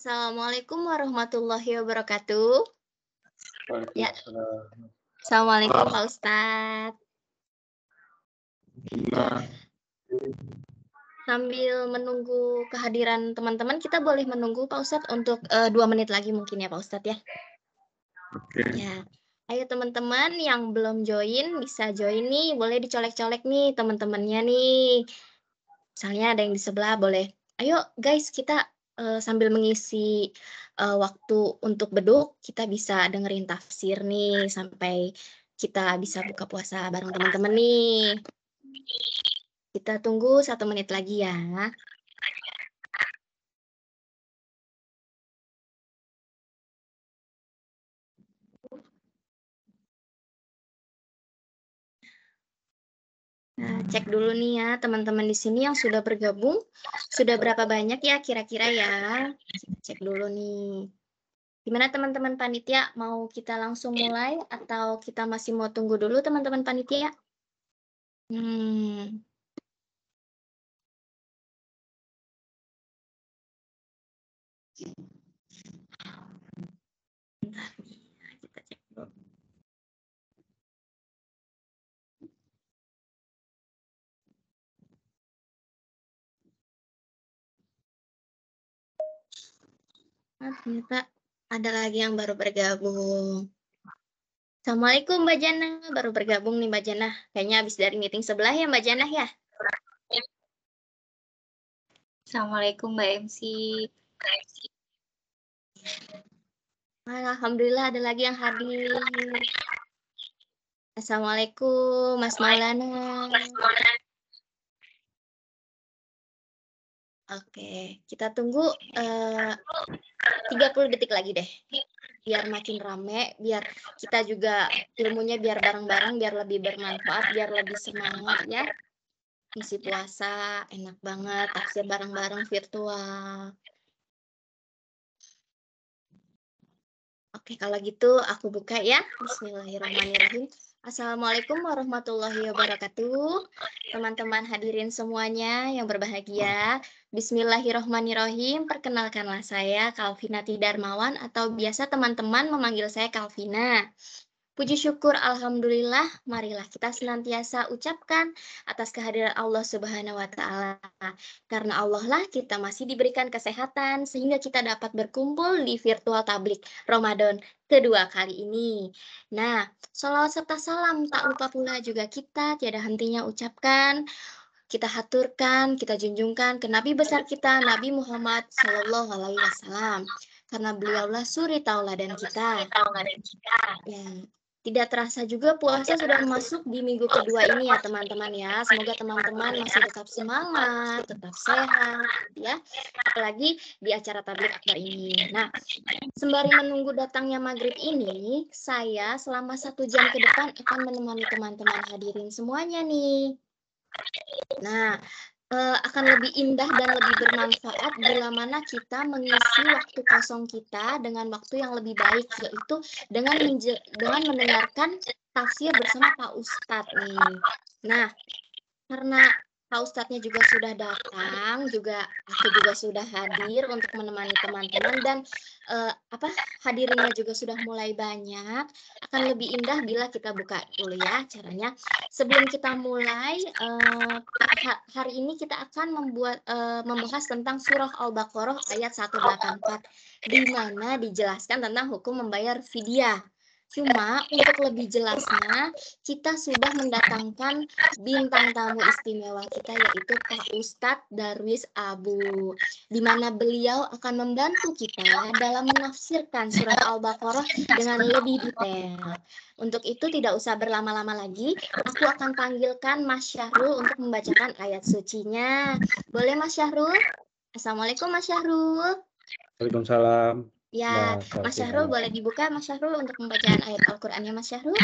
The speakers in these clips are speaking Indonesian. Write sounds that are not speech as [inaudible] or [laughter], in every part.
Assalamualaikum warahmatullahi wabarakatuh. Ya. Assalamualaikum Pak Ustadz. Sambil menunggu kehadiran teman-teman, kita boleh menunggu Pak Ustadz untuk uh, dua menit lagi mungkin ya Pak Ustadz ya. Oke. Ya. Ayo teman-teman yang belum join bisa join nih, boleh dicolek-colek nih teman-temannya nih. Misalnya ada yang di sebelah boleh. Ayo guys kita uh, sambil mengisi uh, waktu untuk beduk, kita bisa dengerin tafsir nih sampai kita bisa buka puasa bareng teman-teman nih. Kita tunggu satu menit lagi ya. Nah, cek dulu nih ya teman-teman di sini yang sudah bergabung. Sudah berapa banyak ya kira-kira ya? Cek dulu nih. Gimana teman-teman panitia? Mau kita langsung mulai atau kita masih mau tunggu dulu teman-teman panitia? Hmm. Ah, ternyata ada lagi yang baru bergabung. Assalamualaikum Mbak Jana, baru bergabung nih Mbak Jana. Kayaknya habis dari meeting sebelah ya Mbak Jana ya. Assalamualaikum Mbak MC. Alhamdulillah ada lagi yang hadir. Assalamualaikum Mas Maulana. Oke, kita tunggu uh, 30 detik lagi deh. Biar makin rame, biar kita juga ilmunya biar bareng-bareng, biar lebih bermanfaat, biar lebih semangat ya. Misi puasa, enak banget, tafsir bareng-bareng virtual. Oke, kalau gitu aku buka ya. Bismillahirrahmanirrahim. Assalamualaikum warahmatullahi wabarakatuh. Teman-teman hadirin semuanya yang berbahagia. Bismillahirrahmanirrahim. Perkenalkanlah saya Kalvina Tidarmawan atau biasa teman-teman memanggil saya Kalvina. Puji syukur Alhamdulillah, marilah kita senantiasa ucapkan atas kehadiran Allah Subhanahu wa Ta'ala. Karena Allah lah kita masih diberikan kesehatan sehingga kita dapat berkumpul di virtual tablik Ramadan kedua kali ini. Nah, salawat serta salam tak lupa pula juga kita tiada hentinya ucapkan kita haturkan, kita junjungkan ke Nabi besar kita, Nabi Muhammad Shallallahu Alaihi Wasallam. Karena beliaulah suri tauladan kita. Ya, tidak terasa juga puasa sudah masuk di minggu kedua ini ya teman-teman ya. Semoga teman-teman masih tetap semangat, tetap sehat ya. Apalagi di acara tablik akbar ini. Nah, sembari menunggu datangnya maghrib ini, saya selama satu jam ke depan akan menemani teman-teman hadirin semuanya nih. Nah, uh, akan lebih indah dan lebih bermanfaat bila mana kita mengisi waktu kosong kita dengan waktu yang lebih baik yaitu dengan dengan mendengarkan tafsir bersama Pak Ustadz nih. Nah, karena Pak Ustadznya juga sudah datang, juga aku juga sudah hadir untuk menemani teman-teman dan uh, apa hadirinnya juga sudah mulai banyak. Akan lebih indah bila kita buka dulu ya caranya. Sebelum kita mulai uh, hari ini kita akan membuat uh, membahas tentang surah Al-Baqarah ayat 184 di mana dijelaskan tentang hukum membayar fidyah. Cuma untuk lebih jelasnya, kita sudah mendatangkan bintang tamu istimewa kita yaitu Pak Ustadz Darwis Abu, di mana beliau akan membantu kita dalam menafsirkan surat Al-Baqarah dengan lebih detail. Untuk itu tidak usah berlama-lama lagi, aku akan panggilkan Mas Syahrul untuk membacakan ayat sucinya. Boleh Mas Syahrul? Assalamualaikum Mas Syahrul. Waalaikumsalam. Ya, nah, Mas Syahrul boleh dibuka Mas Syahrul untuk pembacaan ayat Al-Qur'annya Mas Syahrul.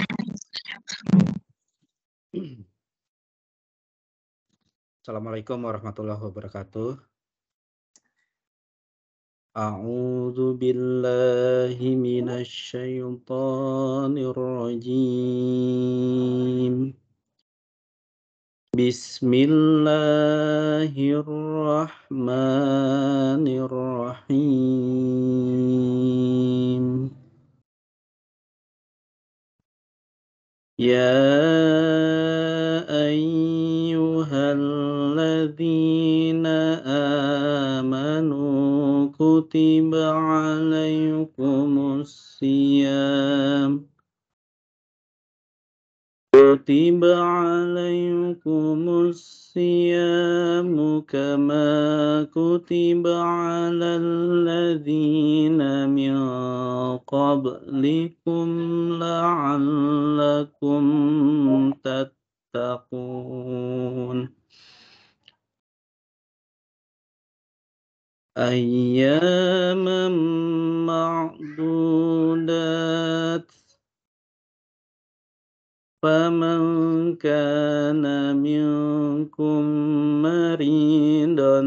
Assalamualaikum warahmatullahi wabarakatuh. A'udzu billahi minasy syaithanir rajim. بسم الله الرحمن الرحيم. يا أيها الذين آمنوا كتب عليكم الصيام. كما كتب على الذين من قبلكم لعلكم تتقون أياما معدودات فمن كان منكم مريضا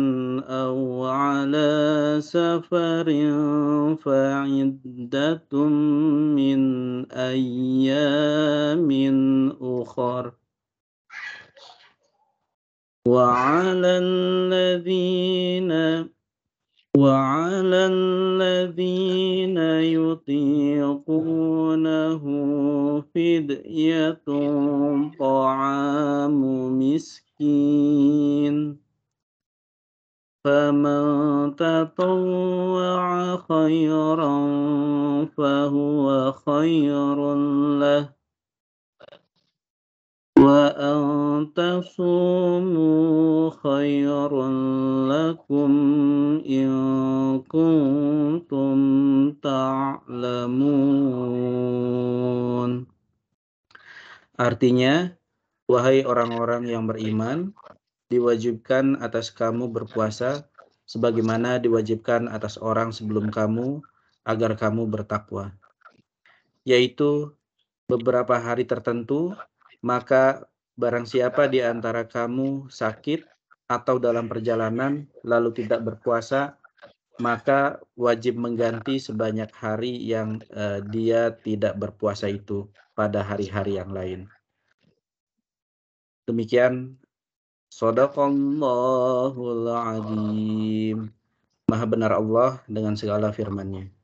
أو على سفر فعدة من أيام أخر. وعلى الذين وعلى الذين يطيقونه فدية طعام مسكين. فمن تطوع خيرا فهو خير له. وأن تصوموا خير لكم إن كنتم تعلمون Artinya, wahai orang-orang yang beriman, diwajibkan atas kamu berpuasa sebagaimana diwajibkan atas orang sebelum kamu agar kamu bertakwa. Yaitu beberapa hari tertentu maka barang siapa di antara kamu sakit atau dalam perjalanan lalu tidak berpuasa, maka wajib mengganti sebanyak hari yang uh, dia tidak berpuasa itu pada hari-hari yang lain. Demikian Sadaqallahul Azim. Maha benar Allah dengan segala firman-Nya.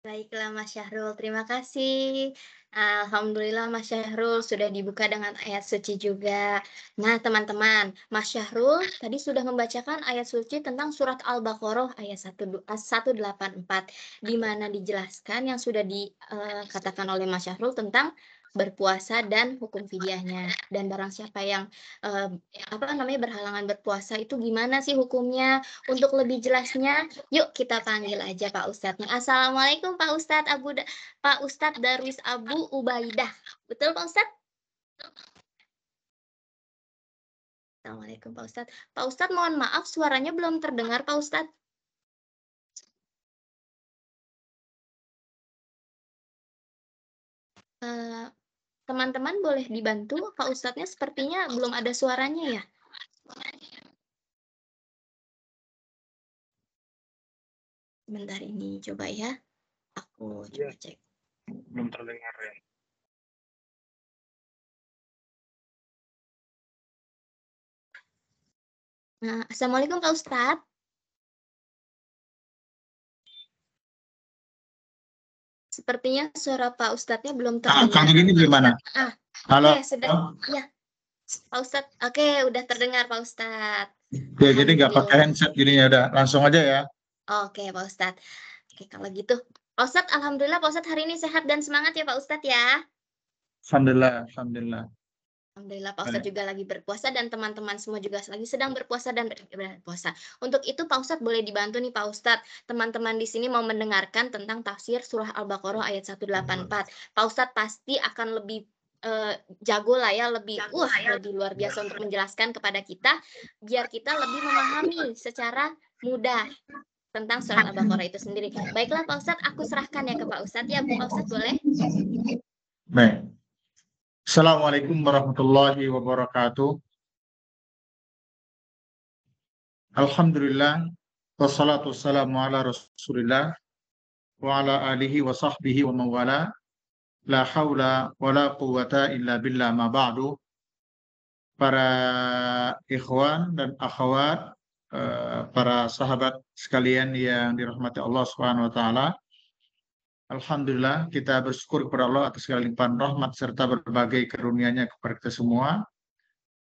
Baiklah Mas Syahrul, terima kasih. Alhamdulillah Mas Syahrul sudah dibuka dengan ayat suci juga. Nah teman-teman, Mas Syahrul tadi sudah membacakan ayat suci tentang surat Al-Baqarah ayat 184 di mana dijelaskan yang sudah dikatakan oleh Mas Syahrul tentang berpuasa dan hukum fidyahnya. Dan barang siapa yang uh, apa namanya berhalangan berpuasa itu gimana sih hukumnya? Untuk lebih jelasnya, yuk kita panggil aja Pak Ustadznya. Assalamualaikum Pak Ustadz Abu da Pak Ustadz Darwis Abu Ubaidah. Betul Pak Ustadz? Assalamualaikum Pak Ustadz. Pak Ustadz mohon maaf suaranya belum terdengar Pak Ustadz. Uh, Teman-teman boleh dibantu, Pak Ustadznya sepertinya belum ada suaranya ya. Sebentar ini coba ya. Aku coba cek. Belum terdengar ya. Nah, Assalamualaikum Pak Ustadz. Sepertinya suara Pak Ustadznya belum terdengar. Ah, kalau gini bagaimana? Ah, Halo. Oke, sudah. Ya. Pak Ustadz, oke, udah terdengar Pak Ustadz. Ya, jadi nggak pakai headset ya udah langsung aja ya. Oke, Pak Ustadz. Oke, kalau gitu. Pak Ustadz, Alhamdulillah Pak Ustadz hari ini sehat dan semangat ya Pak Ustadz ya. Alhamdulillah, Alhamdulillah. Alhamdulillah Pak Ustadz juga lagi berpuasa dan teman-teman semua juga lagi sedang berpuasa dan berpuasa. Untuk itu Pak Ustadz boleh dibantu nih Pak Ustadz. Teman-teman di sini mau mendengarkan tentang tafsir surah Al-Baqarah ayat 184. Pak Ustadz pasti akan lebih uh, jago lah ya, lebih jago uh, ya. lebih luar biasa untuk menjelaskan kepada kita biar kita lebih memahami secara mudah tentang surah Al-Baqarah itu sendiri. Baiklah Pak Ustadz, aku serahkan ya ke Pak Ustadz ya. Pak Ustadz boleh? Baik. Assalamualaikum warahmatullahi wabarakatuh. Alhamdulillah wassalatu wassalamu ala Rasulillah wa ala alihi wa sahbihi wa mawala. La haula wa la quwata illa billah ma ba'du. Para ikhwan dan akhwat, eh, para sahabat sekalian yang dirahmati Allah Subhanahu wa taala. Alhamdulillah kita bersyukur kepada Allah atas segala limpahan rahmat serta berbagai karunia-Nya kepada kita semua.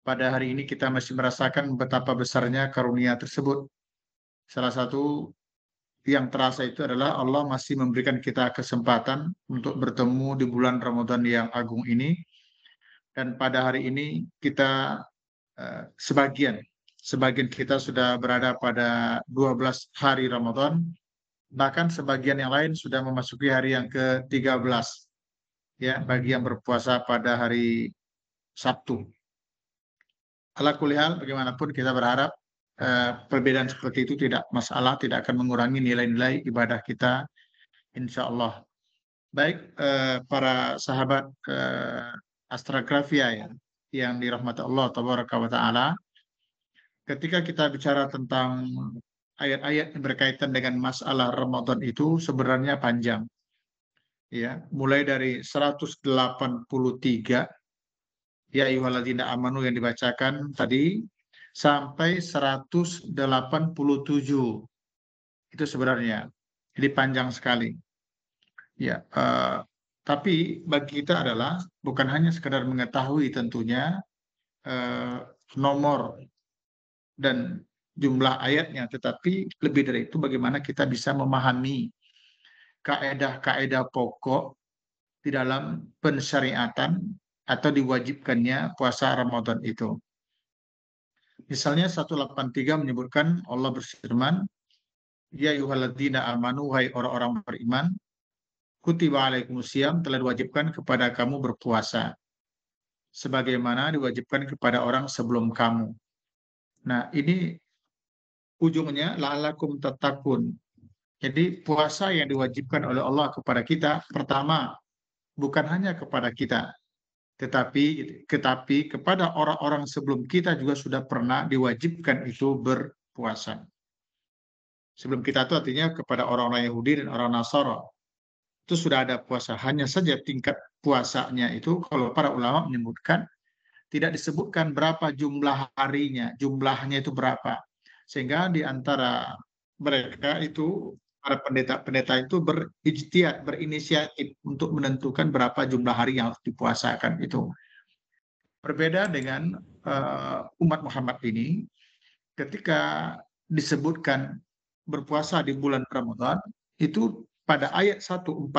Pada hari ini kita masih merasakan betapa besarnya karunia tersebut. Salah satu yang terasa itu adalah Allah masih memberikan kita kesempatan untuk bertemu di bulan Ramadan yang agung ini. Dan pada hari ini kita uh, sebagian sebagian kita sudah berada pada 12 hari Ramadan, bahkan sebagian yang lain sudah memasuki hari yang ke-13. Ya, bagi yang berpuasa pada hari Sabtu. Ala kulihal, bagaimanapun kita berharap Eh, perbedaan seperti itu tidak masalah, tidak akan mengurangi nilai-nilai ibadah kita, insya Allah. Baik, eh, para sahabat eh, astrografia ya, yang dirahmati Allah Taala, ketika kita bicara tentang ayat-ayat yang berkaitan dengan masalah Ramadan itu sebenarnya panjang. Ya, mulai dari 183 ya ayyuhalladzina amanu yang dibacakan tadi sampai 187. Itu sebenarnya. Jadi panjang sekali. Ya, uh, tapi bagi kita adalah bukan hanya sekedar mengetahui tentunya uh, nomor dan jumlah ayatnya, tetapi lebih dari itu bagaimana kita bisa memahami kaedah-kaedah pokok di dalam pensyariatan atau diwajibkannya puasa Ramadan itu. Misalnya 183 menyebutkan Allah berfirman, Ya yuhaladina amanu, hai orang-orang beriman, kutiba alaikumusiyam telah diwajibkan kepada kamu berpuasa. Sebagaimana diwajibkan kepada orang sebelum kamu. Nah ini ujungnya la'alakum tatakun. Jadi puasa yang diwajibkan oleh Allah kepada kita, pertama, bukan hanya kepada kita, tetapi tetapi kepada orang-orang sebelum kita juga sudah pernah diwajibkan itu berpuasa. Sebelum kita itu artinya kepada orang-orang Yahudi dan orang Nasara. Itu sudah ada puasa. Hanya saja tingkat puasanya itu kalau para ulama menyebutkan tidak disebutkan berapa jumlah harinya, jumlahnya itu berapa. Sehingga di antara mereka itu para pendeta-pendeta itu berijtihad, berinisiatif untuk menentukan berapa jumlah hari yang harus dipuasakan itu. Berbeda dengan uh, umat Muhammad ini, ketika disebutkan berpuasa di bulan Ramadan, itu pada ayat 143,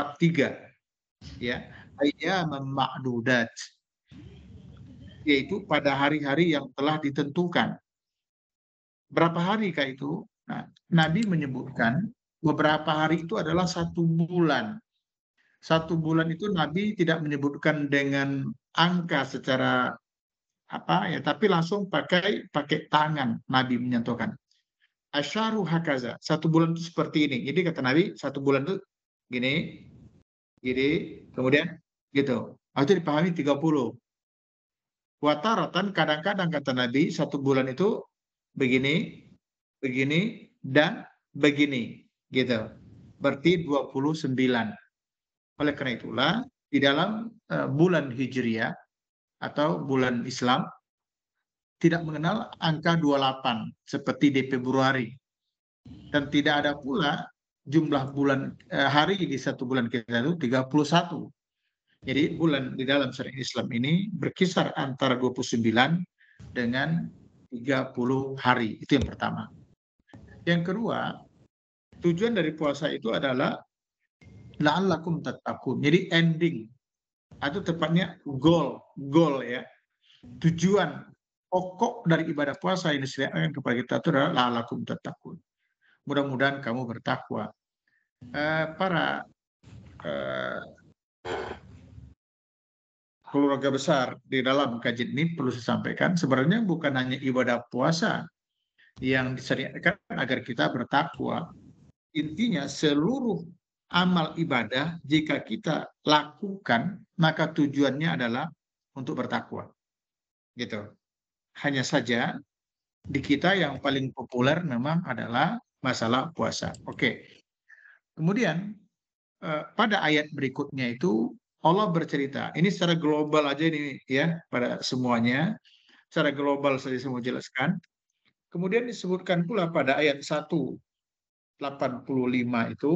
ya, ayat ma'dudat, yaitu pada hari-hari yang telah ditentukan. Berapa hari kah itu? Nah, Nabi menyebutkan beberapa hari itu adalah satu bulan. Satu bulan itu Nabi tidak menyebutkan dengan angka secara apa ya, tapi langsung pakai pakai tangan Nabi menyentuhkan. Asyaru hakaza. Satu bulan itu seperti ini. Jadi kata Nabi, satu bulan itu gini, gini, kemudian gitu. Ah, itu dipahami 30. Wataratan kadang-kadang kata Nabi, satu bulan itu begini, begini, dan begini gitu. Berarti 29. Oleh karena itulah di dalam uh, bulan Hijriah atau bulan Islam tidak mengenal angka 28 seperti di Februari. Dan tidak ada pula jumlah bulan uh, hari di satu bulan kita itu 31. Jadi bulan di dalam syariat Islam ini berkisar antara 29 dengan 30 hari. Itu yang pertama. Yang kedua, tujuan dari puasa itu adalah la'allakum tattaqun. Jadi ending atau tepatnya goal, goal ya. Tujuan pokok dari ibadah puasa yang disediakan kepada kita itu adalah la'allakum tattaqun. Mudah-mudahan kamu bertakwa. Uh, para uh, keluarga besar di dalam kajian ini perlu saya sampaikan sebenarnya bukan hanya ibadah puasa yang disediakan agar kita bertakwa, intinya seluruh amal ibadah jika kita lakukan maka tujuannya adalah untuk bertakwa. Gitu. Hanya saja di kita yang paling populer memang adalah masalah puasa. Oke. Kemudian eh, pada ayat berikutnya itu Allah bercerita. Ini secara global aja ini ya pada semuanya. Secara global saya mau jelaskan. Kemudian disebutkan pula pada ayat 185 itu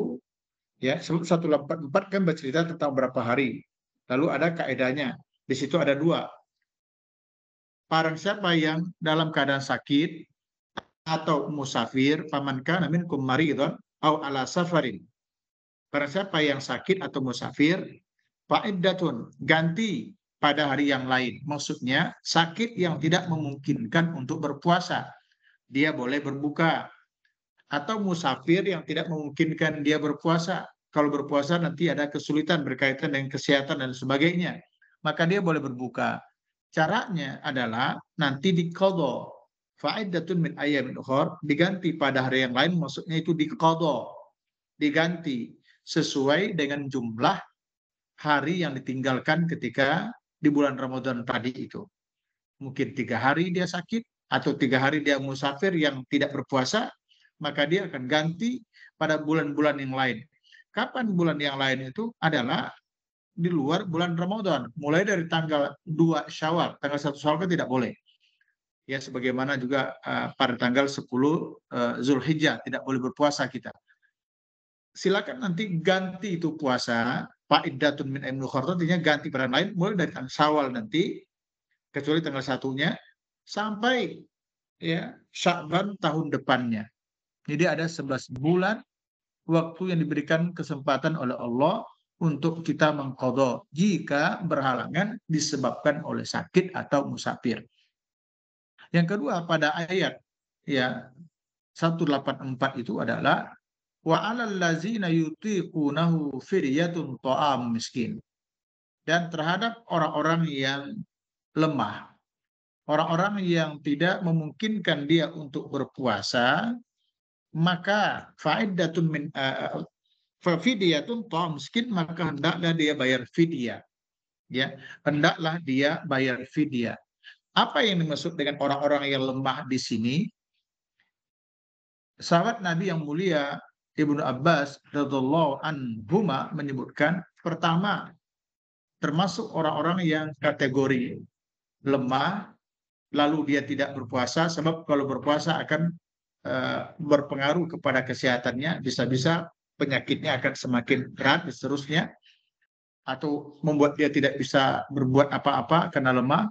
ya 184 kan bercerita tentang berapa hari. Lalu ada kaedahnya. Di situ ada dua. Barang siapa yang dalam keadaan sakit atau musafir, pamankan amin kumari gitu, au ala safarin. Barang siapa yang sakit atau musafir, fa'iddatun, ganti pada hari yang lain. Maksudnya sakit yang tidak memungkinkan untuk berpuasa. Dia boleh berbuka. Atau musafir yang tidak memungkinkan dia berpuasa. Kalau berpuasa nanti ada kesulitan berkaitan dengan kesehatan dan sebagainya. Maka dia boleh berbuka. Caranya adalah nanti di kodo. Fa'iddatun min ayamin ukhor. Diganti pada hari yang lain. Maksudnya itu di kodo. Diganti sesuai dengan jumlah hari yang ditinggalkan ketika di bulan Ramadan tadi itu. Mungkin tiga hari dia sakit, atau tiga hari dia musafir yang tidak berpuasa, maka dia akan ganti pada bulan-bulan yang lain. Kapan bulan yang lain itu adalah di luar bulan Ramadan, mulai dari tanggal 2 Syawal, tanggal 1 Syawal kan tidak boleh. Ya sebagaimana juga uh, pada tanggal 10 uh, Zulhijjah tidak boleh berpuasa kita. Silakan nanti ganti itu puasa Faidatun min aimul artinya ganti peran lain mulai dari tanggal Syawal nanti kecuali tanggal satunya sampai ya Sya'ban tahun depannya. Jadi ada 11 bulan waktu yang diberikan kesempatan oleh Allah untuk kita mengkodok jika berhalangan disebabkan oleh sakit atau musafir. Yang kedua pada ayat ya 184 itu adalah wa 'alal ladzina yutiqunahu fidyatun ta'am miskin. Dan terhadap orang-orang yang lemah, orang-orang yang tidak memungkinkan dia untuk berpuasa, maka faidatun min uh, fidyatun ta'am miskin maka hendaklah dia bayar fidyah. Ya, hendaklah dia bayar fidyah. Apa yang dimaksud dengan orang-orang yang lemah di sini? Sahabat Nabi yang mulia Ibnu Abbas radhiallahu anhuma menyebutkan pertama termasuk orang-orang yang kategori lemah lalu dia tidak berpuasa sebab kalau berpuasa akan uh, berpengaruh kepada kesehatannya bisa-bisa penyakitnya akan semakin berat dan seterusnya atau membuat dia tidak bisa berbuat apa-apa karena lemah.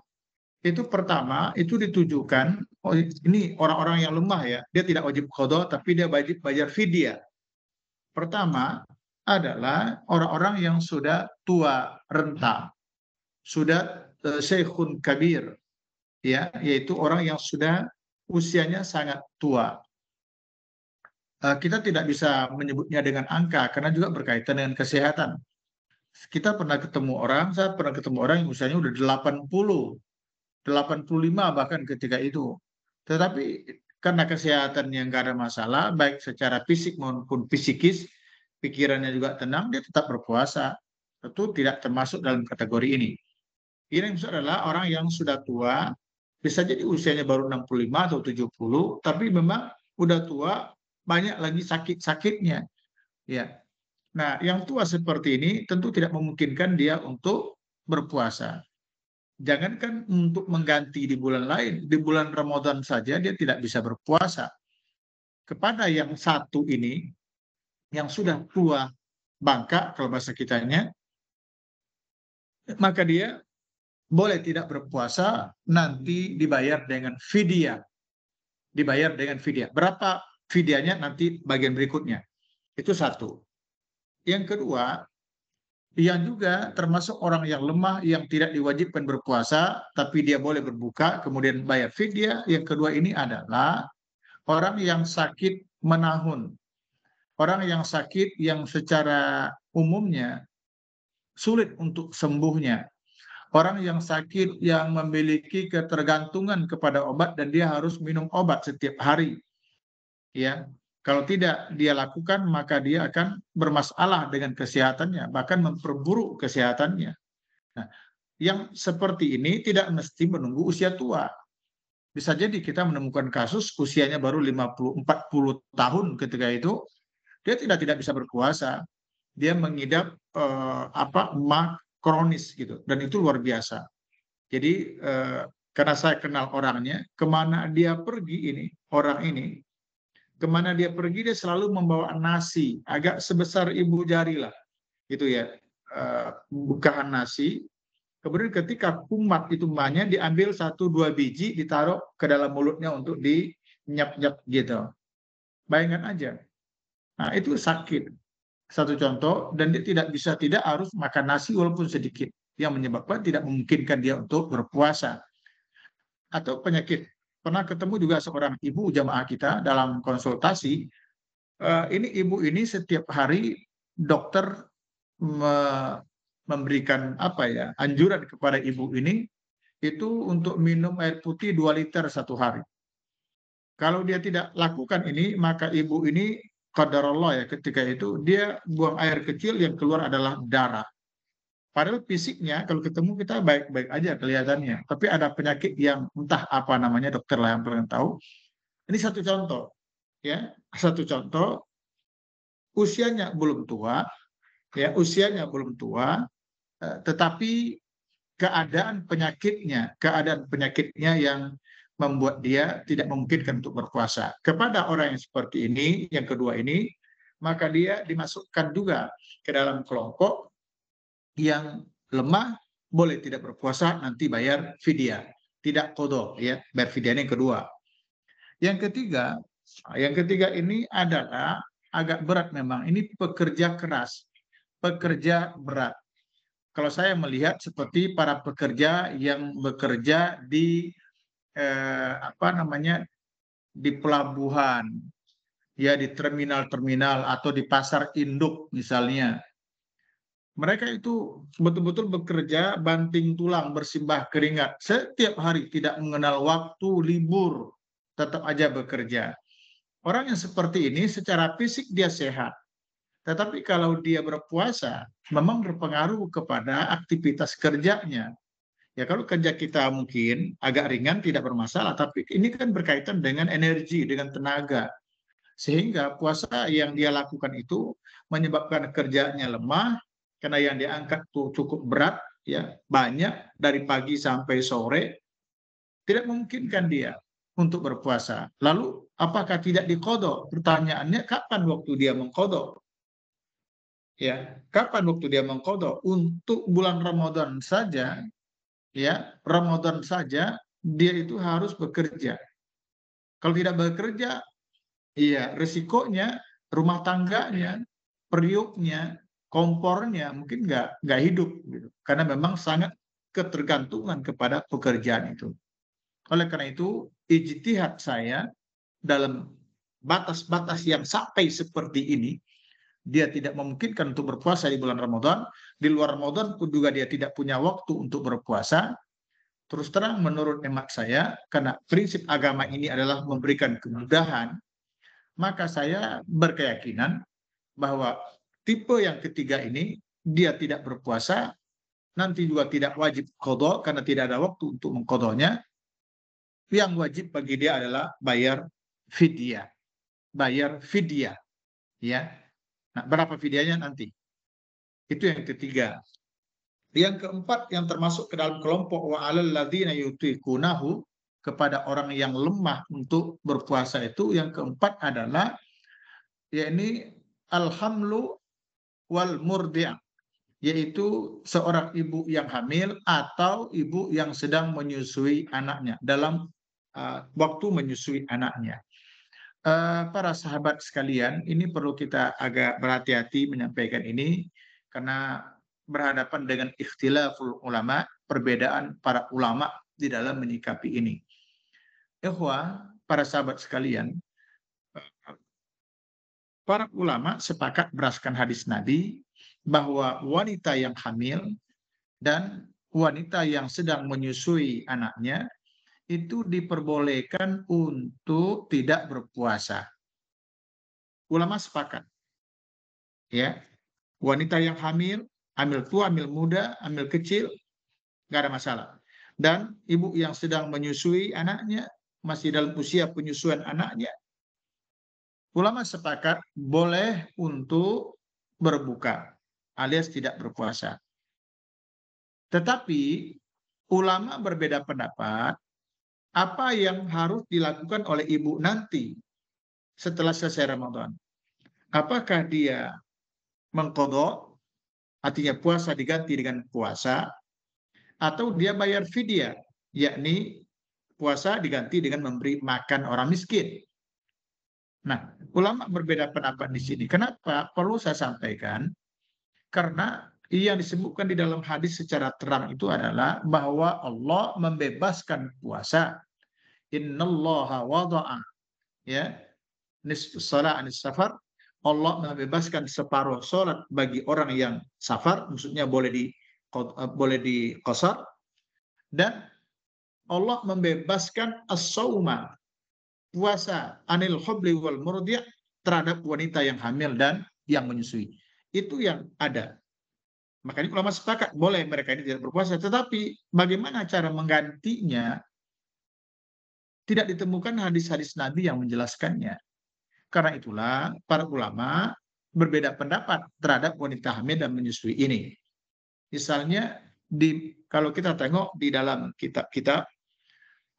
Itu pertama itu ditujukan oh ini orang-orang yang lemah ya dia tidak wajib kodok tapi dia wajib bayar fidyah Pertama adalah orang-orang yang sudah tua renta, sudah uh, kabir, ya, yaitu orang yang sudah usianya sangat tua. Uh, kita tidak bisa menyebutnya dengan angka karena juga berkaitan dengan kesehatan. Kita pernah ketemu orang, saya pernah ketemu orang yang usianya udah 80, 85 bahkan ketika itu. Tetapi karena kesehatannya nggak ada masalah, baik secara fisik maupun psikis, pikirannya juga tenang, dia tetap berpuasa. Tentu tidak termasuk dalam kategori ini. Ini adalah orang yang sudah tua, bisa jadi usianya baru 65 atau 70, tapi memang udah tua, banyak lagi sakit-sakitnya. Ya. Nah, yang tua seperti ini tentu tidak memungkinkan dia untuk berpuasa jangankan untuk mengganti di bulan lain, di bulan Ramadan saja dia tidak bisa berpuasa. Kepada yang satu ini, yang sudah tua bangka, kalau bahasa kitanya, maka dia boleh tidak berpuasa, nanti dibayar dengan fidyah. Dibayar dengan fidyah. Berapa fidyahnya nanti bagian berikutnya. Itu satu. Yang kedua, yang juga termasuk orang yang lemah yang tidak diwajibkan berpuasa tapi dia boleh berbuka kemudian bayar fidyah yang kedua ini adalah orang yang sakit menahun. Orang yang sakit yang secara umumnya sulit untuk sembuhnya. Orang yang sakit yang memiliki ketergantungan kepada obat dan dia harus minum obat setiap hari. Ya kalau tidak dia lakukan, maka dia akan bermasalah dengan kesehatannya, bahkan memperburuk kesehatannya. Nah, yang seperti ini tidak mesti menunggu usia tua. Bisa jadi kita menemukan kasus usianya baru 50 40 tahun ketika itu dia tidak tidak bisa berpuasa. Dia mengidap eh, apa mak kronis gitu dan itu luar biasa. Jadi eh, karena saya kenal orangnya, ke mana dia pergi ini orang ini, ke mana dia pergi dia selalu membawa nasi agak sebesar ibu jari lah, gitu ya, eh, bukaan nasi. Kemudian ketika kumat itu banyak diambil satu dua biji ditaruh ke dalam mulutnya untuk dinyap-nyap gitu. Bayangkan aja. Nah itu sakit satu contoh dan dia tidak bisa tidak harus makan nasi walaupun sedikit yang menyebabkan tidak memungkinkan dia untuk berpuasa atau penyakit pernah ketemu juga seorang ibu jamaah kita dalam konsultasi uh, ini ibu ini setiap hari dokter me memberikan apa ya anjuran kepada ibu ini itu untuk minum air putih 2 liter satu hari kalau dia tidak lakukan ini maka ibu ini Qadar Allah ya ketika itu dia buang air kecil yang keluar adalah darah. Padahal fisiknya kalau ketemu kita baik-baik aja kelihatannya. Tapi ada penyakit yang entah apa namanya dokter lah yang paling tahu. Ini satu contoh ya, satu contoh usianya belum tua ya, usianya belum tua eh, tetapi keadaan penyakitnya, keadaan penyakitnya yang membuat dia tidak memungkinkan untuk berpuasa. Kepada orang yang seperti ini, yang kedua ini, maka dia dimasukkan juga ke dalam kelompok yang lemah, boleh tidak berpuasa, nanti bayar fidyah. Tidak kodo, ya, bayar fidyah yang kedua. Yang ketiga, yang ketiga ini adalah agak berat memang. Ini pekerja keras, pekerja berat. Kalau saya melihat seperti para pekerja yang bekerja di eh, apa namanya di pelabuhan, ya di terminal-terminal atau di pasar induk misalnya. Mereka itu betul-betul bekerja banting tulang, bersimbah keringat setiap hari, tidak mengenal waktu libur, tetap aja bekerja. Orang yang seperti ini secara fisik dia sehat, tetapi kalau dia berpuasa, memang berpengaruh kepada aktivitas kerjanya. Ya kalau kerja kita mungkin agak ringan tidak bermasalah, tapi ini kan berkaitan dengan energi, dengan tenaga. Sehingga puasa yang dia lakukan itu menyebabkan kerjanya lemah, karena yang diangkat tuh cukup berat, ya banyak dari pagi sampai sore, tidak memungkinkan dia untuk berpuasa. Lalu apakah tidak dikodok? Pertanyaannya kapan waktu dia mengkodok? Ya, kapan waktu dia mengkodok? Untuk bulan Ramadan saja ya Ramadan saja dia itu harus bekerja. Kalau tidak bekerja, iya resikonya rumah tangganya, periuknya, kompornya mungkin nggak nggak hidup gitu. Karena memang sangat ketergantungan kepada pekerjaan itu. Oleh karena itu, ijtihad saya dalam batas-batas yang sampai seperti ini, dia tidak memungkinkan untuk berpuasa di bulan Ramadan, di luar Ramadan pun juga dia tidak punya waktu untuk berpuasa, terus terang menurut emak saya, karena prinsip agama ini adalah memberikan kemudahan, maka saya berkeyakinan bahwa tipe yang ketiga ini, dia tidak berpuasa, nanti juga tidak wajib kodok karena tidak ada waktu untuk mengkodoknya. Yang wajib bagi dia adalah bayar fidyah. Bayar fidyah. Ya, Nah, berapa videonya nanti? Itu yang ketiga. Yang keempat yang termasuk ke dalam kelompok wa alal ladzina yutiqunahu kepada orang yang lemah untuk berpuasa itu yang keempat adalah yakni alhamlu wal murdi' yaitu seorang ibu yang hamil atau ibu yang sedang menyusui anaknya dalam uh, waktu menyusui anaknya. Eh, para sahabat sekalian, ini perlu kita agak berhati-hati menyampaikan ini karena berhadapan dengan ikhtilaful ulama, perbedaan para ulama di dalam menyikapi ini. Ikhwah, para sahabat sekalian, para ulama sepakat berdasarkan hadis Nabi bahwa wanita yang hamil dan wanita yang sedang menyusui anaknya itu diperbolehkan untuk tidak berpuasa. Ulama sepakat. Ya. Wanita yang hamil, hamil tua, hamil muda, hamil kecil, nggak ada masalah. Dan ibu yang sedang menyusui anaknya, masih dalam usia penyusuan anaknya, ulama sepakat boleh untuk berbuka alias tidak berpuasa. Tetapi ulama berbeda pendapat apa yang harus dilakukan oleh ibu nanti setelah selesai Ramadan. Apakah dia mengkodok, artinya puasa diganti dengan puasa, atau dia bayar fidyah, yakni puasa diganti dengan memberi makan orang miskin. Nah, ulama berbeda pendapat di sini. Kenapa? Perlu saya sampaikan, karena yang disebutkan di dalam hadis secara terang itu adalah bahwa Allah membebaskan puasa. Innallaha wada'a ya nisfu salat anis safar Allah membebaskan separuh sholat bagi orang yang safar, maksudnya boleh di boleh di kosar dan Allah membebaskan as-sauma puasa anil hubli wal murdi' terhadap wanita yang hamil dan yang menyusui. Itu yang ada. Makanya ulama sepakat boleh mereka ini tidak berpuasa, tetapi bagaimana cara menggantinya? Tidak ditemukan hadis-hadis Nabi yang menjelaskannya. Karena itulah para ulama berbeda pendapat terhadap wanita hamil dan menyusui ini. Misalnya di kalau kita tengok di dalam kitab-kitab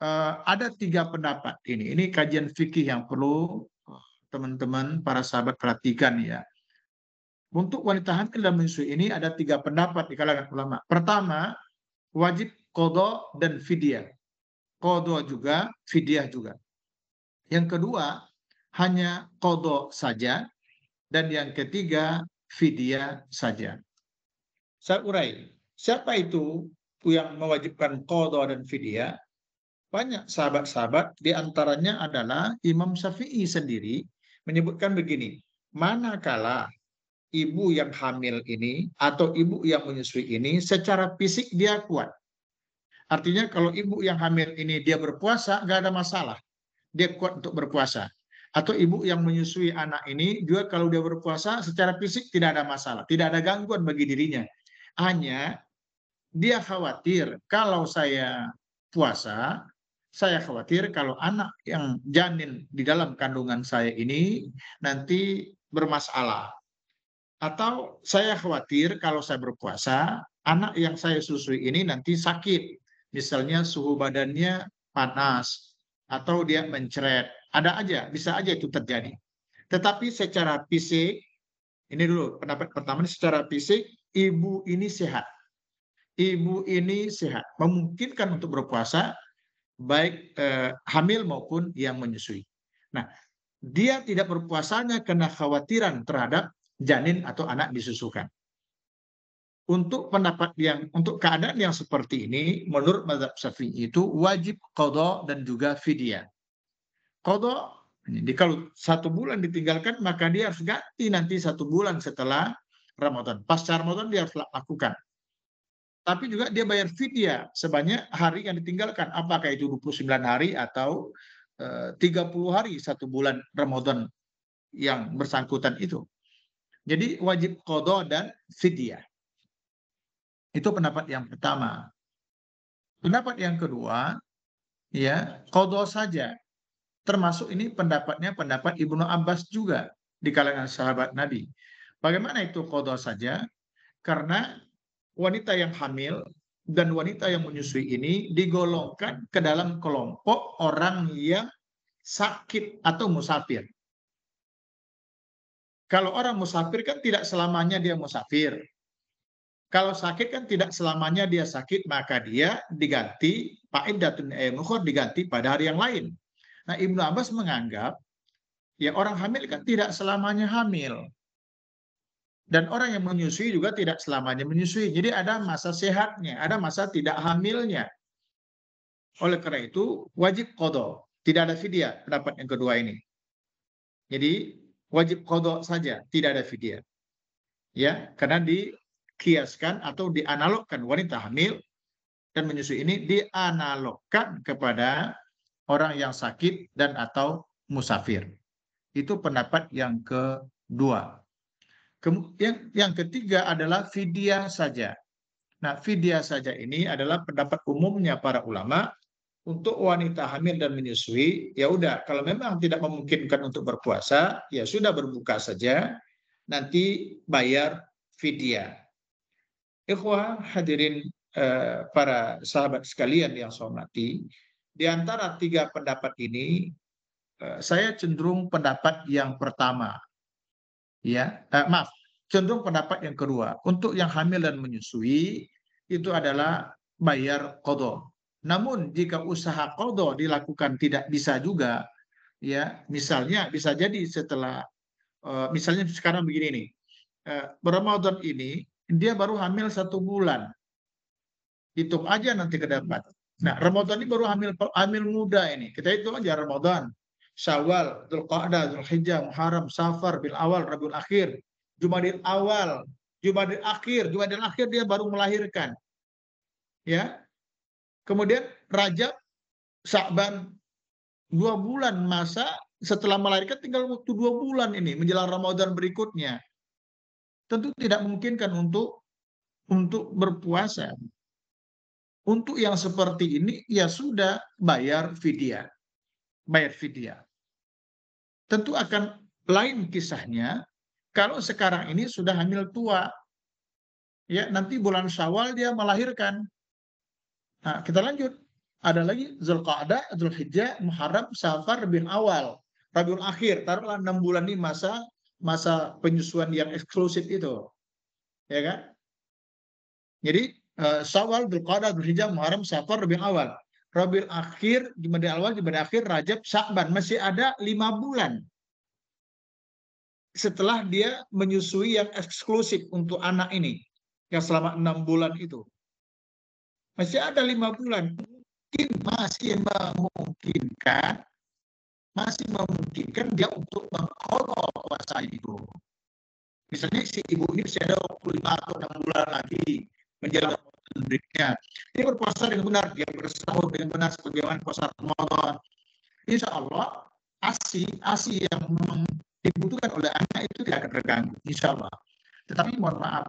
uh, ada tiga pendapat ini. Ini kajian fikih yang perlu teman-teman para sahabat perhatikan ya. Untuk wanita hamil dan menyusui ini ada tiga pendapat di kalangan ulama. Pertama, wajib kodo dan fidyah. Kodo juga, fidyah juga. Yang kedua, hanya kodo saja. Dan yang ketiga, fidyah saja. Saya urai, siapa itu yang mewajibkan kodo dan fidyah? Banyak sahabat-sahabat, di antaranya adalah Imam Syafi'i sendiri menyebutkan begini, manakala ibu yang hamil ini atau ibu yang menyusui ini secara fisik dia kuat. Artinya kalau ibu yang hamil ini dia berpuasa nggak ada masalah. Dia kuat untuk berpuasa. Atau ibu yang menyusui anak ini juga kalau dia berpuasa secara fisik tidak ada masalah. Tidak ada gangguan bagi dirinya. Hanya dia khawatir kalau saya puasa, saya khawatir kalau anak yang janin di dalam kandungan saya ini nanti bermasalah atau saya khawatir kalau saya berpuasa, anak yang saya susui ini nanti sakit. Misalnya suhu badannya panas atau dia mencret. Ada aja, bisa aja itu terjadi. Tetapi secara fisik, ini dulu pendapat pertama secara fisik, ibu ini sehat. Ibu ini sehat, memungkinkan untuk berpuasa baik eh, hamil maupun yang menyusui. Nah, dia tidak berpuasanya karena khawatiran terhadap janin atau anak disusukan. Untuk pendapat yang untuk keadaan yang seperti ini, menurut mazhab Syafi'i itu wajib qadha dan juga fidyah. Qadha jadi kalau satu bulan ditinggalkan maka dia harus ganti nanti satu bulan setelah Ramadan. Pasca Ramadan dia harus lakukan. Tapi juga dia bayar fidyah sebanyak hari yang ditinggalkan. Apakah itu 29 hari atau eh, 30 hari satu bulan Ramadan yang bersangkutan itu. Jadi wajib kodo dan fidyah. Itu pendapat yang pertama. Pendapat yang kedua, ya kodo saja. Termasuk ini pendapatnya pendapat Ibnu Abbas juga di kalangan sahabat Nabi. Bagaimana itu kodo saja? Karena wanita yang hamil dan wanita yang menyusui ini digolongkan ke dalam kelompok orang yang sakit atau musafir. Kalau orang musafir kan tidak selamanya dia musafir. Kalau sakit kan tidak selamanya dia sakit, maka dia diganti, fa'iddatun mukhor diganti pada hari yang lain. Nah Ibnu Abbas menganggap, ya orang hamil kan tidak selamanya hamil. Dan orang yang menyusui juga tidak selamanya menyusui. Jadi ada masa sehatnya, ada masa tidak hamilnya. Oleh karena itu, wajib kodo. Tidak ada fidyah, pendapat yang kedua ini. Jadi wajib kodok saja, tidak ada fidyah. Ya, karena dikiaskan atau dianalogkan wanita hamil dan menyusui ini dianalogkan kepada orang yang sakit dan atau musafir. Itu pendapat yang kedua. Yang, yang ketiga adalah fidyah saja. Nah, fidyah saja ini adalah pendapat umumnya para ulama untuk wanita hamil dan menyusui, ya udah kalau memang tidak memungkinkan untuk berpuasa, ya sudah berbuka saja, nanti bayar fidyah. Ikhwah hadirin eh, para sahabat sekalian yang saya hormati, di antara tiga pendapat ini eh, saya cenderung pendapat yang pertama. Ya, eh, maaf, cenderung pendapat yang kedua. Untuk yang hamil dan menyusui itu adalah bayar kodok. Namun jika usaha kodo dilakukan tidak bisa juga, ya misalnya bisa jadi setelah uh, misalnya sekarang begini nih, uh, Ramadan ini dia baru hamil satu bulan, hitung aja nanti ke depan. Nah Ramadan ini baru hamil hamil muda ini, kita hitung aja Ramadan, Syawal, Dzulqa'dah, Dzulhijjah, Muharram, Safar, bil awal, Rabiul akhir, Jumadil awal, Jumadil akhir, Jumadil akhir dia baru melahirkan. Ya, Kemudian Rajab, Sa'ban, dua bulan masa setelah melahirkan tinggal waktu dua bulan ini menjelang Ramadan berikutnya. Tentu tidak memungkinkan untuk untuk berpuasa. Untuk yang seperti ini ya sudah bayar fidyah. Bayar fidyah. Tentu akan lain kisahnya kalau sekarang ini sudah hamil tua. Ya, nanti bulan Syawal dia melahirkan. Nah, kita lanjut. Ada lagi Zulqa'dah, Zulhijjah, Muharram, Safar, bin Awal. Rabiul Akhir. Taruhlah enam bulan ini masa masa penyusuan yang eksklusif itu. Ya kan? Jadi uh, Syawal, Zulqa'dah, Zulhijjah, Muharram, Safar, bin Awal. Rabiul Akhir, Jumadil Awal, Jumadil Akhir, Rajab, Syakban. Masih ada lima bulan setelah dia menyusui yang eksklusif untuk anak ini yang selama enam bulan itu masih ada lima bulan. Mungkin masih memungkinkan, masih memungkinkan dia untuk mengkodok puasa itu. Misalnya si ibu ini masih ada 25 atau 6 bulan lagi menjelang berikutnya. Dia berpuasa dengan benar, dia bersahur dengan benar sebagaimana puasa Ramadan. Insya Allah, asi, asi yang dibutuhkan oleh anak itu tidak akan terganggu, insya Allah. Tetapi mohon maaf,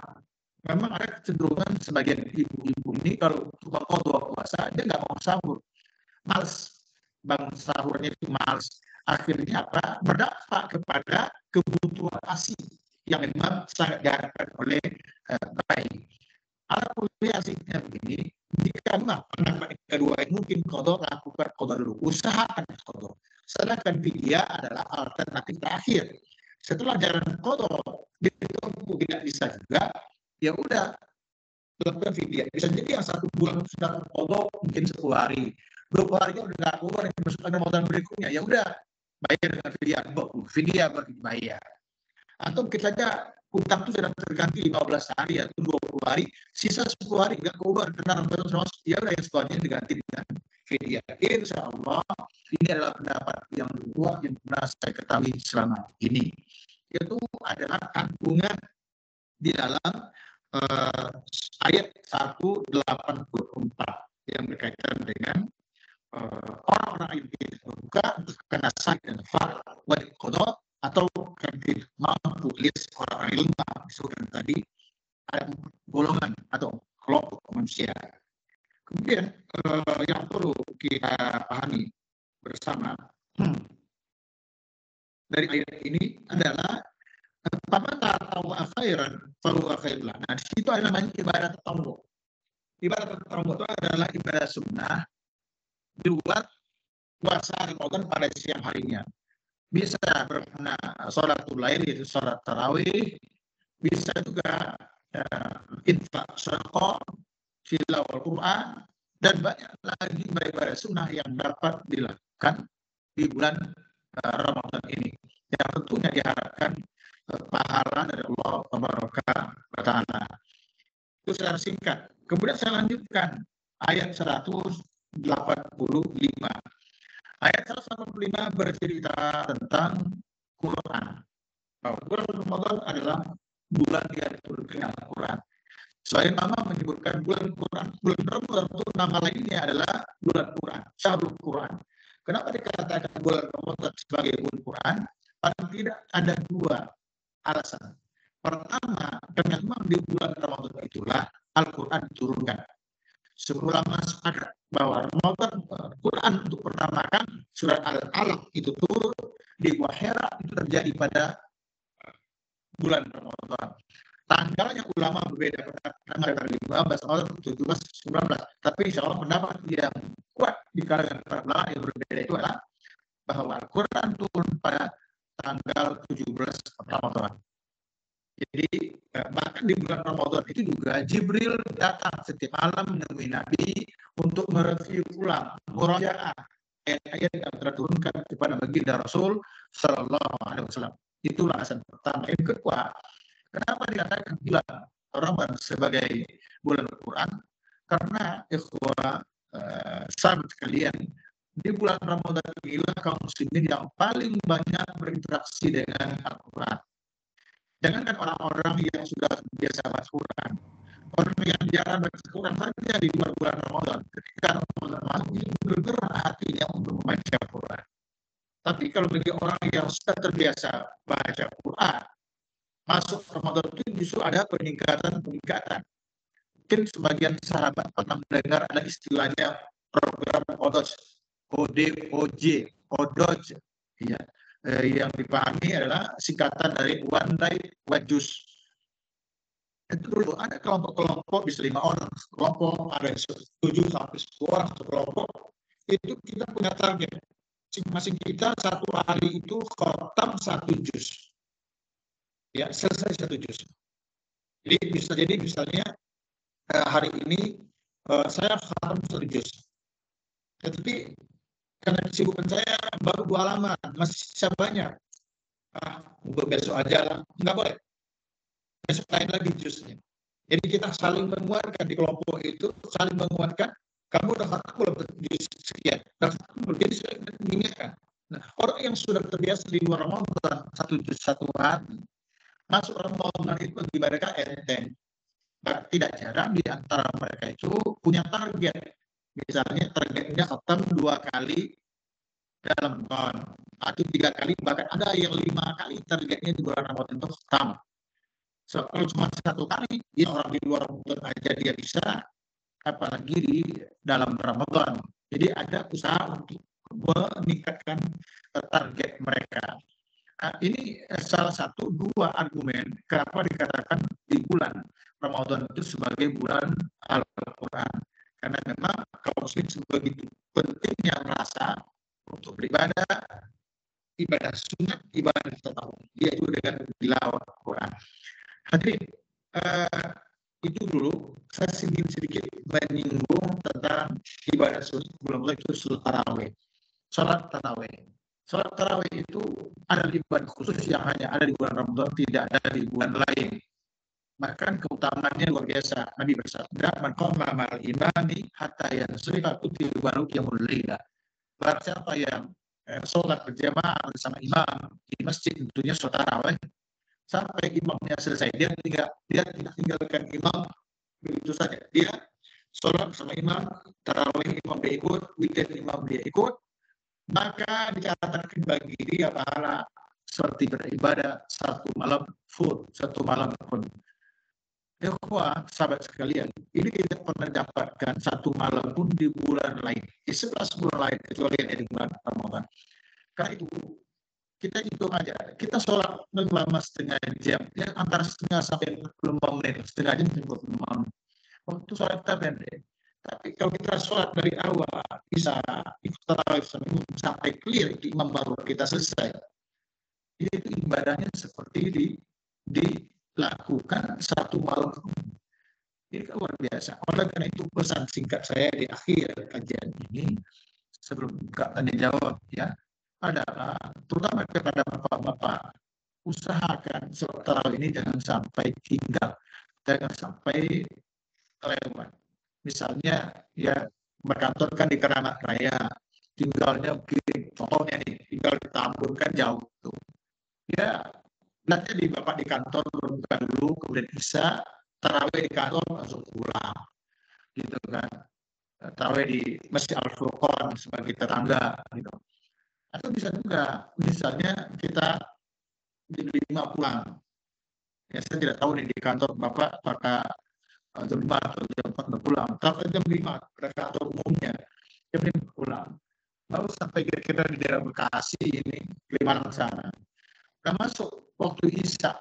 memang ada kecenderungan sebagian ibu-ibu ini kalau tukang kodok puasa dia nggak mau sahur males bangun sahurnya itu males akhirnya apa berdampak kepada kebutuhan asi yang memang sangat diharapkan oleh uh, bayi. Alhamdulillah begini, jika pendapat kedua ini mungkin kodok lakukan kodok dulu, usahakan kodok. Sedangkan dia adalah alternatif terakhir. Setelah jalan kodok, itu tidak bisa juga, ya udah lakukan video. Bisa jadi yang satu bulan sudah terpodok mungkin sepuluh hari, dua puluh harinya udah nggak keluar masuk ke Ramadan berikutnya, ya udah bayar dengan video, video bagi bayar. Atau mungkin saja utang itu sudah terganti 15 hari atau 20 hari, sisa 10 hari nggak keluar karena Ramadan sudah ya udah yang setelahnya diganti dengan video. Insya Allah ini adalah pendapat yang kuat yang pernah saya ketahui selama ini. Itu adalah tanggungan di dalam uh, ayat 184 yang berkaitan dengan uh, orang-orang yang tidak untuk kena sakit dan far wajib kodok atau tidak mampu orang-orang yang lemah disebutkan tadi ada golongan atau kelompok manusia. Kemudian uh, yang perlu kita pahami bersama hmm, dari ayat ini adalah Faman tahu akhiran fahu akhirlah. Nah, di situ ada namanya ibadah tatawwu. Ibadah tatawwu itu adalah ibadah sunnah di luar puasa Ramadan pada siang harinya. Bisa bermakna sholat lain yaitu sholat tarawih, bisa juga uh, infak sedekah, tilawah Quran, dan banyak lagi ibadah sunnah yang dapat dilakukan di bulan uh, Ramadan ini. Yang tentunya diharapkan pahala dari Allah taala. Itu secara singkat. Kemudian saya lanjutkan ayat 185. Ayat 185 bercerita tentang Quran. Bulan Ramadan adalah bulan yang diturunkan Al-Quran. Selain nama menyebutkan bulan Quran, bulan Ramadan itu nama lainnya adalah bulan Quran, Syahrul Quran. Kenapa dikatakan bulan Ramadan sebagai bulan Quran? Paling tidak ada dua alasan. Pertama, karena memang di bulan Ramadan itulah Al-Quran diturunkan. Ulama sepakat bahwa Ramadan Quran untuk pertama kan surat Al-Alaq itu turun di Wahera itu terjadi pada bulan Ramadan. tanggalnya ulama berbeda tanggal dari 15 atau 17 19 tapi insya Allah pendapat yang kuat di kalangan para ulama yang berbeda itu adalah bahwa Al-Quran turun pada tanggal 17 Ramadan. Jadi di bulan Ramadan itu juga Jibril datang setiap malam menemui Nabi untuk mereview ulang murajaah ayat-ayat yang telah turunkan kepada baginda Rasul Sallallahu Alaihi Wasallam. Itulah alasan pertama. Yang kedua, Kenapa dikatakan bulan Ramadan sebagai bulan Al-Quran? Karena ikhwah uh, sahabat sekalian, di bulan Ramadan inilah kaum muslimin yang paling banyak berinteraksi dengan Al-Quran. Jangankan orang-orang yang sudah biasa baca Quran, orang yang jarang baca Quran saja di luar bulan Ramadan, ketika Ramadan masuk ini bergerak hatinya untuk membaca Quran. Tapi kalau bagi orang yang sudah terbiasa baca Quran, masuk Ramadan itu justru ada peningkatan-peningkatan. Mungkin sebagian sahabat pernah mendengar ada istilahnya program ODOJ, ODOJ, ODOJ, ya, eh, yang dipahami adalah singkatan dari One Day One Juice. Itu dulu ada kelompok-kelompok bisa lima orang, kelompok ada tujuh sampai sepuluh orang satu kelompok. Itu kita punya target. Masing-masing kita satu hari itu khotam satu juz ya selesai satu juz. Jadi bisa jadi misalnya eh, hari ini eh, saya khatam satu juz. Tetapi karena kesibukan saya baru dua halaman, masih sisa banyak. Ah, besok aja lah, nggak boleh. Besok lain lagi juznya. Jadi kita saling menguatkan di kelompok itu, saling menguatkan. Kamu udah belum juz sekian, udah khatam belum jadi. Nah, orang yang sudah terbiasa di luar Ramadan satu juz satu hari, masuk Ramadan itu bagi mereka enteng. Tidak jarang di antara mereka itu punya target. Misalnya targetnya khatam dua kali dalam Ramadan atau tiga kali bahkan ada yang lima kali targetnya di bulan Ramadan itu. So, kalau cuma satu kali, ya orang di luar Ramadan aja dia bisa, apalagi di dalam Ramadan. Jadi ada usaha untuk meningkatkan target mereka. Nah, ini salah satu dua argumen kenapa dikatakan di bulan Ramadan itu sebagai bulan Al-Quran. Karena memang kaum muslim sebegitu pentingnya merasa untuk beribadah, ibadah sunat, ibadah tatawuf, yaitu dengan tilawah Al-Quran. Hadirin, uh, itu dulu saya ingin sedikit menyinggung tentang ibadah sunat bulan itu sholat tarawih. Sholat tarawih Sholat tarawih itu ada di bulan khusus yang hanya ada di bulan Ramadan, tidak ada di bulan lain. Bahkan keutamaannya luar biasa. Nabi bersabda, "Man qama ma'al imani hatta yansrifa kutiba baru yang laila." Barang siapa yang eh, sholat berjamaah bersama imam di masjid tentunya sholat tarawih sampai imamnya selesai dia tidak dia tidak tinggalkan imam begitu saja dia sholat bersama imam tarawih imam dia ikut weekend imam dia ikut maka dicatatkan bagi dia pahala seperti beribadah satu malam full, satu malam pun. Ikhwah, sahabat sekalian, ini kita pernah dapatkan satu malam pun di bulan lain. Di sebelas bulan lain, kecuali di bulan Ramadan. Karena itu, kita hitung aja. Kita sholat selama setengah jam, ya, antara setengah sampai 45 menit, setengah jam sampai 45 menit. Waktu sholat kita pendek. Tapi kalau kita sholat dari awal bisa ikut tarawih sampai clear di imam baru kita selesai. Itu ibadahnya seperti di, dilakukan satu malam. Ini kan luar biasa. Oleh karena itu pesan singkat saya di akhir kajian ini sebelum buka tanya jawab ya adalah terutama kepada bapak-bapak usahakan tarawih ini jangan sampai tinggal, jangan sampai terlewat misalnya ya berkantor kan di Keramat Raya, tinggalnya mungkin contohnya nih, tinggal di jauh tuh. Ya, nanti di Bapak di kantor berbuka dulu, kemudian bisa tarawih di kantor langsung pulang. Gitu kan. Tarawih di Masjid Al-Furqan sebagai tetangga gitu. Atau bisa juga, misalnya kita di lima pulang. Ya, saya tidak tahu nih di kantor Bapak apakah jam 5 atau jam 4 berpulang. Kalau jam 5 pada kantor umumnya, jam 5 pulang. Lalu sampai kira-kira di daerah Bekasi ini, Kalimantan sana. Dan masuk waktu Isya,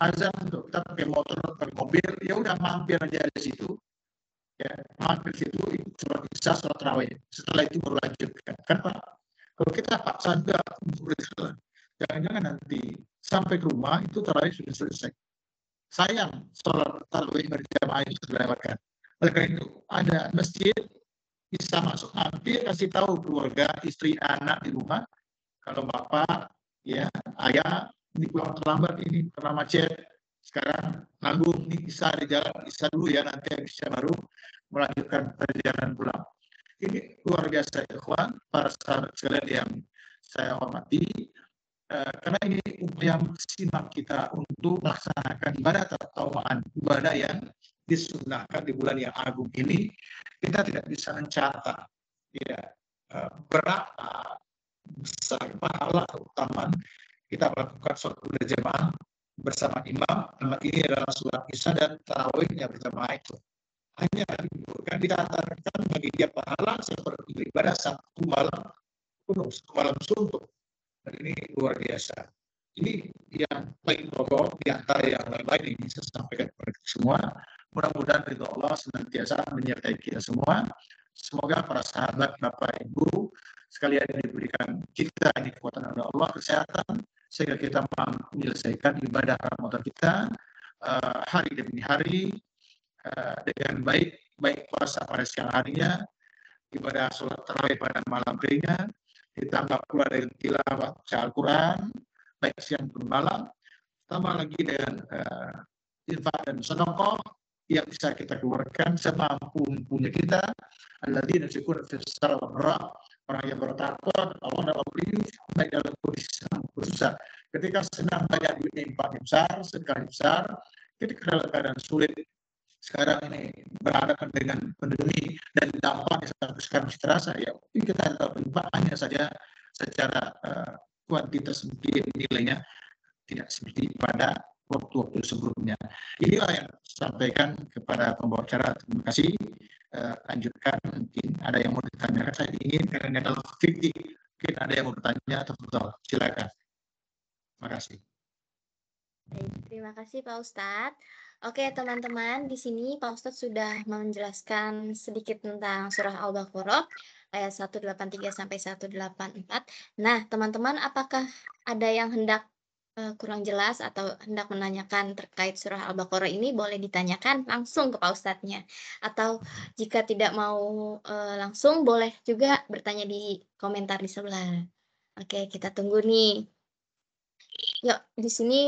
azan untuk kita pakai motor pakai mobil ya udah mampir aja di situ. Ya mampir situ sholat isya sholat terawih. Setelah itu baru lanjutkan kan pak? Kalau kita paksa juga berjalan. Jangan-jangan nanti sampai ke rumah itu terawih sudah selesai. Sayang sholat terawih berjamaah itu terlewatkan oleh karena itu ada masjid bisa masuk mampir kasih tahu keluarga istri anak di rumah. Kalau bapak ya ayah ini pulang terlambat ini karena macet. Sekarang nanggung ini bisa di jalan bisa dulu ya nanti bisa baru melanjutkan perjalanan pulang. Ini luar biasa ikhwan para sahabat sekalian yang saya hormati. Eh, karena ini upaya maksimal kita untuk melaksanakan ibadah tatawaan ibadah yang disunahkan di bulan yang agung ini kita tidak bisa mencatat ya eh, berapa besar pahala keutamaan kita melakukan sholat berjamaah bersama imam. Nama ini adalah sholat isya dan tarawihnya berjamaah itu. Hanya bukan dikatakan bagi dia pahala seperti beribadah satu malam penuh, satu malam suntuk. Dan ini luar biasa. Ini yang paling pokok di antara yang lain-lain yang bisa sampaikan kepada kita semua. Mudah-mudahan ridho Allah senantiasa menyertai kita semua. Semoga para sahabat, Bapak, Ibu, sekalian diberikan kita ini kekuatan oleh Allah, kesehatan, sehingga kita mampu menyelesaikan ibadah Ramadan kita uh, hari demi hari uh, dengan baik baik puasa pada siang harinya ibadah sholat tarawih pada malam harinya ditambah pula dengan tilawah Al-Quran baik siang pun malam tambah lagi dengan uh, infak dan sedekah yang bisa kita keluarkan semampu punya kita alladzina syukur fisar orang yang bertakwa Allah dalam beri baik dalam kondisi senang susah ketika senang banyak duitnya impaknya besar sekali besar ketika dalam keadaan sulit sekarang ini berhadapan dengan pandemi dan dampaknya sampai sekarang masih terasa ya. Mungkin kita tahu hanya saja secara uh, kuantitas mungkin nilainya tidak seperti pada waktu-waktu sebelumnya. Inilah yang sampaikan kepada pembawa acara. Terima kasih. Uh, lanjutkan mungkin ada yang mau ditanyakan. Saya ingin karena ini adalah. Mungkin ada yang mau bertanya atau betul. Silakan. Terima kasih. terima kasih Pak Ustadz. Oke teman-teman, di sini Pak Ustadz sudah menjelaskan sedikit tentang surah Al-Baqarah ayat 183 sampai 184. Nah, teman-teman apakah ada yang hendak uh, kurang jelas atau hendak menanyakan terkait surah Al-Baqarah ini boleh ditanyakan langsung ke Pak Ustadznya. Atau jika tidak mau uh, langsung boleh juga bertanya di komentar di sebelah. Oke, kita tunggu nih. Yuk, di sini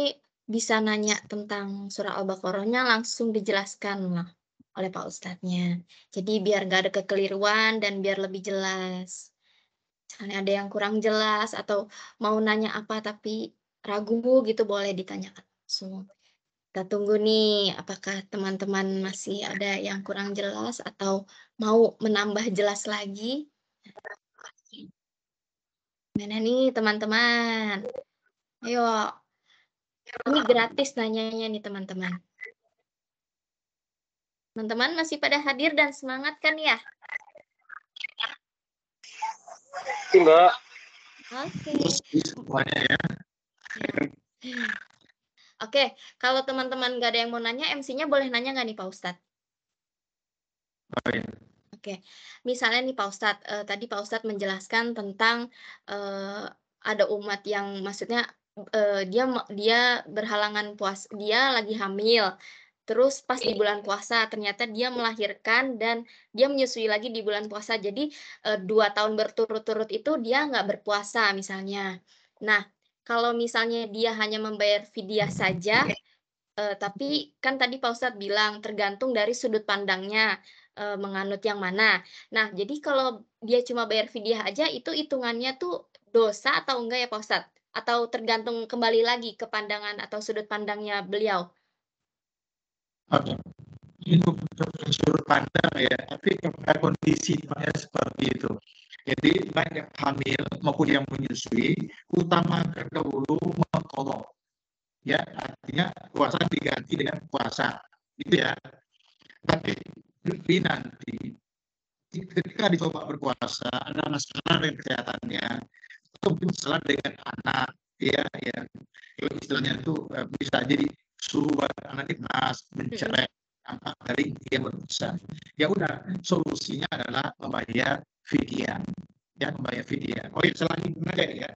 bisa nanya tentang surah Al-Baqarahnya langsung dijelaskan lah oleh Pak Ustadznya. Jadi biar nggak ada kekeliruan dan biar lebih jelas. Misalnya ada yang kurang jelas atau mau nanya apa tapi ragu gitu boleh ditanyakan langsung. Kita tunggu nih apakah teman-teman masih ada yang kurang jelas atau mau menambah jelas lagi. Mana nih teman-teman? Ayo. Ini gratis nanyanya nih teman-teman. Teman-teman masih pada hadir dan semangat kan ya? Mbak. Oke. Okay. [laughs] Oke, kalau teman-teman nggak ada yang mau nanya, MC-nya boleh nanya nggak nih Pak Ustadz? Oke, misalnya nih Pak Ustadz, uh, tadi Pak Ustadz menjelaskan tentang uh, ada umat yang maksudnya uh, dia dia berhalangan puas, dia lagi hamil, terus pas di bulan puasa ternyata dia melahirkan dan dia menyusui lagi di bulan puasa, jadi uh, dua tahun berturut-turut itu dia nggak berpuasa misalnya. Nah, kalau misalnya dia hanya membayar fidyah saja, uh, tapi kan tadi Pak Ustadz bilang tergantung dari sudut pandangnya uh, menganut yang mana. Nah, jadi kalau dia cuma bayar fidyah aja itu hitungannya tuh dosa atau enggak ya Pak Ustadz? Atau tergantung kembali lagi ke pandangan atau sudut pandangnya beliau? Oke. Ini sudut pandang ya, tapi kondisi seperti itu. Jadi baik yang hamil maupun yang menyusui, utama dahulu mengkodok. Ya, artinya puasa diganti dengan puasa. Gitu ya. Tapi, nanti ketika dicoba berpuasa ada masalah dengan kesehatannya atau masalah dengan anak ya yang istilahnya itu eh, bisa jadi badan anak timnas mencerai anak dari yang berdosa. Ya udah, solusinya adalah membayar fidyah. Ya, membayar fidyah. Oh ya, selain mengajar ya.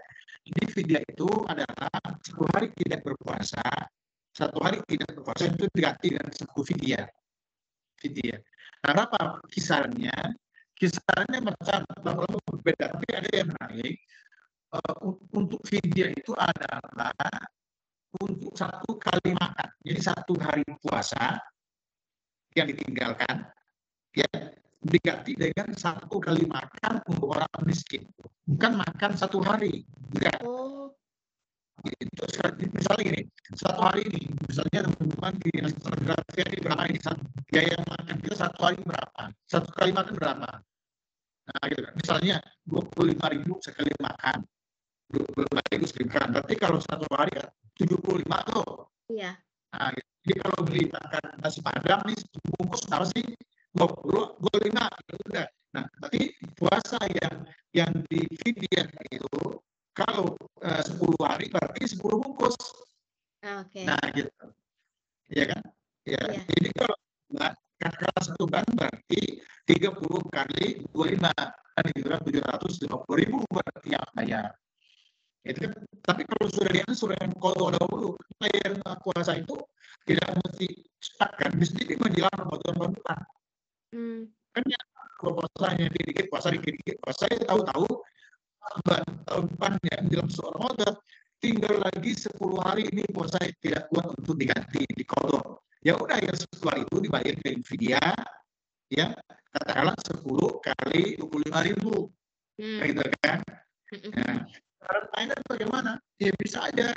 Ini fidyah itu adalah satu hari tidak berpuasa, satu hari tidak berpuasa itu diganti dengan satu fidyah. Fidyah. Nah, apa kisarannya? Kisarannya macam lama-lama berbeda, tapi ada yang menarik. Uh, untuk fidyah itu adalah untuk satu kali makan. Jadi satu hari puasa yang ditinggalkan ya diganti dengan satu kali makan untuk orang miskin. Bukan makan satu hari. Enggak. Oh, Itu misalnya gini, satu hari ini, misalnya teman-teman di fotografi ini berapa ini satu biaya makan kita satu hari berapa? Satu kali makan berapa? Nah, gitu. misalnya 25 ribu sekali makan, 25 ribu sekali makan. Berarti kalau satu hari kan 75 tuh. iya. Nah, gitu. jadi kalau beli makan nasi padang nih bungkus berapa sih? 20, 25 ya udah. Nah, berarti puasa yang yang di fidyah itu kalau eh, 10 hari berarti 10 bungkus. Oke. Nah, gitu. Iya kan? Ya. Iya. Jadi kalau nah, kalau satu ban berarti 30 kali 25 kan kira 750 ribu berarti yang bayar. Itu kan, tapi kalau sudah dia sudah yang kodo dahulu, bayar puasa itu tidak mesti cepat kan, mesti menjelang Ramadan Hmm. kan ya kalau puasanya dikit-dikit puasa dikit-dikit puasa ya tahu-tahu tahun depan ya menjelang seorang Ramadan tinggal lagi 10 hari ini puasa tidak kuat untuk diganti di kodok ya udah yang 10 hari itu dibayar ke Nvidia ya katakanlah 10 kali 25 ribu Hmm. gitu kan Mm-mm. nah cara lainnya bagaimana ya bisa aja